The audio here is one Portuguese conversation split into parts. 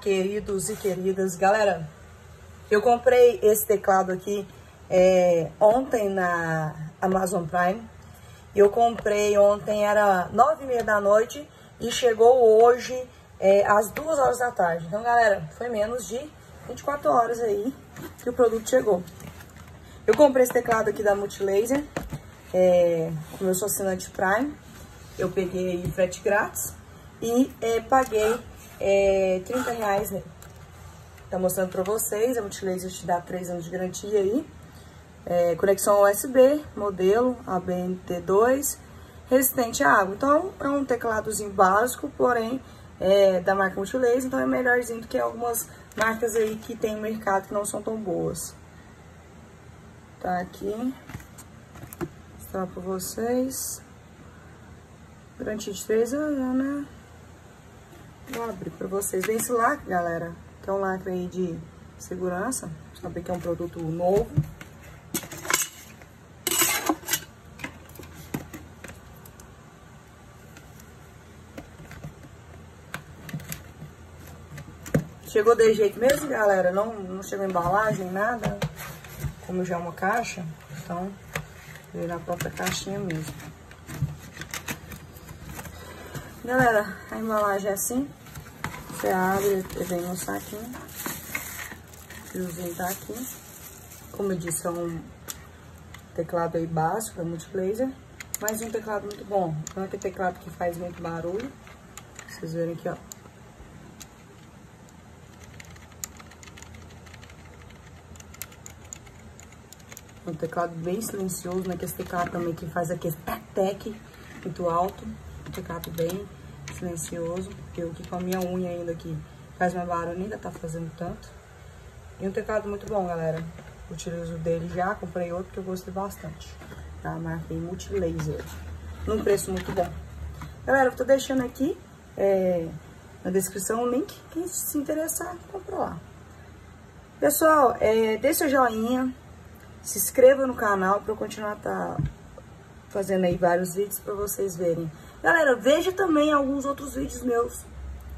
queridos e queridas. Galera, eu comprei esse teclado aqui é, ontem na Amazon Prime. Eu comprei ontem, era nove e meia da noite e chegou hoje é, às duas horas da tarde. Então, galera, foi menos de 24 horas aí que o produto chegou. Eu comprei esse teclado aqui da Multilaser, é, como eu sou assinante Prime, eu peguei frete grátis e é, paguei é, 30 reais nele. Tá mostrando pra vocês, a Multilaser te dá 3 anos de garantia aí. É, conexão USB, modelo ABNT2, resistente à água. Então, é um tecladozinho básico, porém, é, da marca Multilaser, então é melhorzinho do que algumas marcas aí que tem no mercado que não são tão boas. Tá aqui, mostrar pra vocês. Garantia de 3 anos, né? Vou abrir pra vocês. Vem esse lacre, galera, que é um lacre aí de segurança. Saber que é um produto novo. Chegou de jeito mesmo, galera. Não, não chegou embalagem, nada. Como já é uma caixa, então veio na própria caixinha mesmo. Galera, a embalagem é assim. Você abre, vem no saquinho. O fiozinho tá aqui. Como eu disse, é um teclado aí básico, é multiplayer. Mas um teclado muito bom. Não é aquele teclado que faz muito barulho. Vocês verem aqui, ó. Um teclado bem silencioso, né? Que esse teclado também que faz aquele tec-tec muito alto. Um teclado bem silencioso, porque o que com a minha unha ainda aqui faz mais barulho, ainda tá fazendo tanto. E um teclado muito bom, galera. Utilizo dele já, comprei outro que eu gostei bastante. Tá? Marquei Multilaser. Num preço muito bom. Galera, eu tô deixando aqui é, na descrição o link. Quem se interessar, compra lá. Pessoal, é, dê seu joinha. Se inscreva no canal para eu continuar tá fazendo aí vários vídeos para vocês verem. Galera, veja também alguns outros vídeos meus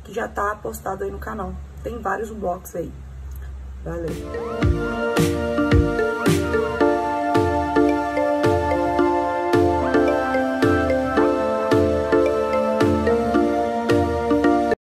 que já tá postado aí no canal. Tem vários unboxings aí. Valeu!